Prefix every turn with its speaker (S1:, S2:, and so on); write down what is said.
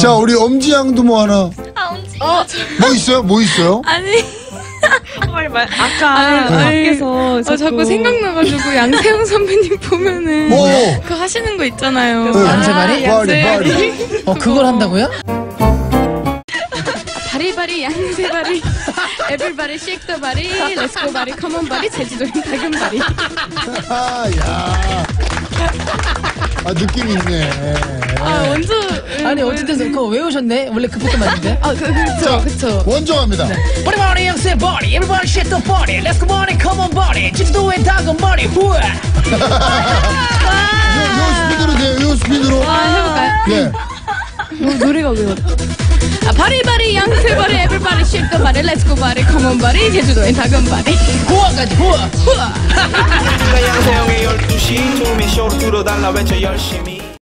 S1: 자, 우리 엄지 양도 뭐 하나.
S2: 아, 엄지.
S1: 뭐 있어요? 뭐 있어요?
S3: 아니,
S2: 말, 말. 아까
S3: 아니,
S2: 밖에서
S3: 아, 자꾸 생각나가지고 양세형 선배님 보면은
S1: 오!
S3: 그거 하시는 거 있잖아요.
S1: 네.
S4: 양세 바리?
S3: 아,
S1: 바리, 바리.
S3: 양세바리.
S4: 어, 그걸 한다고요?
S3: 바리바리 양세바리 에블바리 쉑더바리 렛츠고바리 커먼바리 제주도인 다금바리
S1: 아, 야. 아, 느낌 있네.
S3: 아 원조
S4: 아니, 어쨌든 그거 외우셨네? 원래 급부터 맞는데?
S3: 아 그, 그쵸 그쵸.
S1: 인정합니다.
S4: 바리바리 양세바리 everybody shake the body. Let's go body come on body. 제주도의 다금바리 후아
S1: 요, 요 스피드로 돼요, 요 스피드로.
S3: 아 해볼까요?
S1: 네.
S3: 뭐, 노래가 왜 아, 바리바리 양세바리 에블바리 쉑더바리 렛츠고바리 커먼바리 제주도인 다금바리
S4: 후아까지 후아 후아
S5: 양세형의 12시 조민 쇼로 뚫어달라 외쳐 열심히